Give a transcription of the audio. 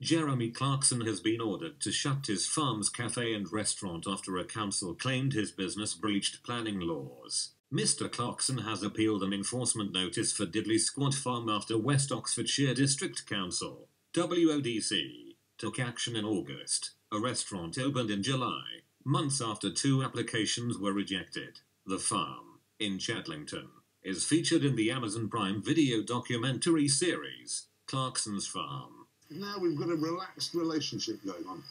Jeremy Clarkson has been ordered to shut his farm's cafe and restaurant after a council claimed his business breached planning laws. Mr. Clarkson has appealed an enforcement notice for Diddly Squat Farm after West Oxfordshire District Council, WODC, took action in August. A restaurant opened in July, months after two applications were rejected. The farm, in Chadlington, is featured in the Amazon Prime video documentary series, Clarkson's Farm. Now we've got a relaxed relationship going on.